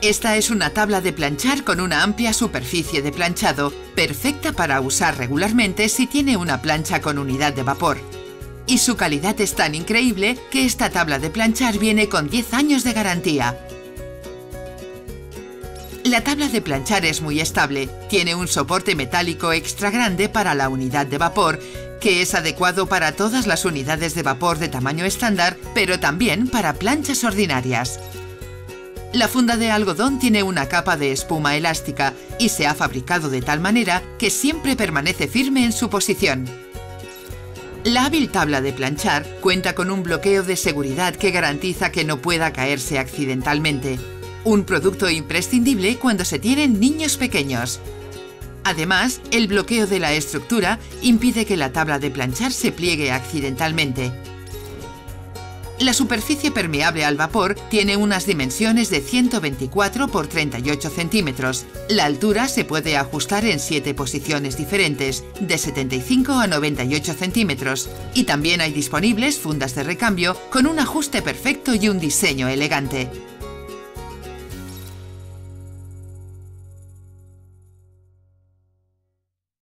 Esta es una tabla de planchar con una amplia superficie de planchado, perfecta para usar regularmente si tiene una plancha con unidad de vapor. Y su calidad es tan increíble que esta tabla de planchar viene con 10 años de garantía. La tabla de planchar es muy estable, tiene un soporte metálico extra grande para la unidad de vapor, que es adecuado para todas las unidades de vapor de tamaño estándar, pero también para planchas ordinarias. La funda de algodón tiene una capa de espuma elástica y se ha fabricado de tal manera que siempre permanece firme en su posición. La hábil tabla de planchar cuenta con un bloqueo de seguridad que garantiza que no pueda caerse accidentalmente. Un producto imprescindible cuando se tienen niños pequeños. Además, el bloqueo de la estructura impide que la tabla de planchar se pliegue accidentalmente. La superficie permeable al vapor tiene unas dimensiones de 124 x 38 centímetros. La altura se puede ajustar en 7 posiciones diferentes, de 75 a 98 centímetros. Y también hay disponibles fundas de recambio con un ajuste perfecto y un diseño elegante.